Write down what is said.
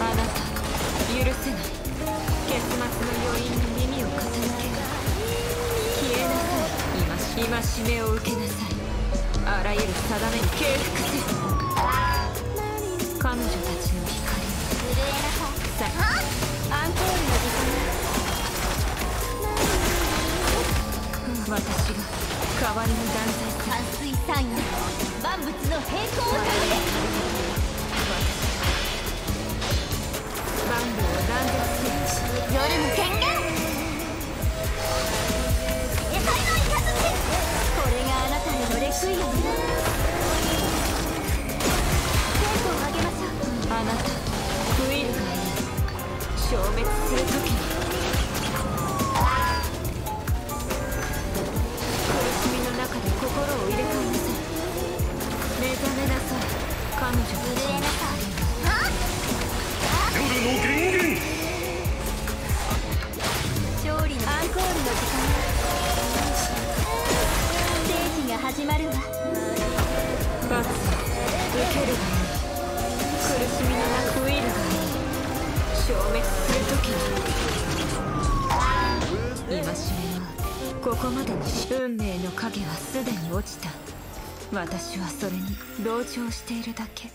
あなた許せない結末の余韻さい今しめを受けなさい。あらゆる定めに敬服せ彼女たちの光。震えなさいアンコールの時間私が代わりに断罪する淡水サイン万物の平行を保て消滅する時に。苦しみの中で心を入れ替えなさい。目覚めなさい。彼女たち今しめはここまでに運命の影はすでに落ちた。私はそれに同調しているだけ。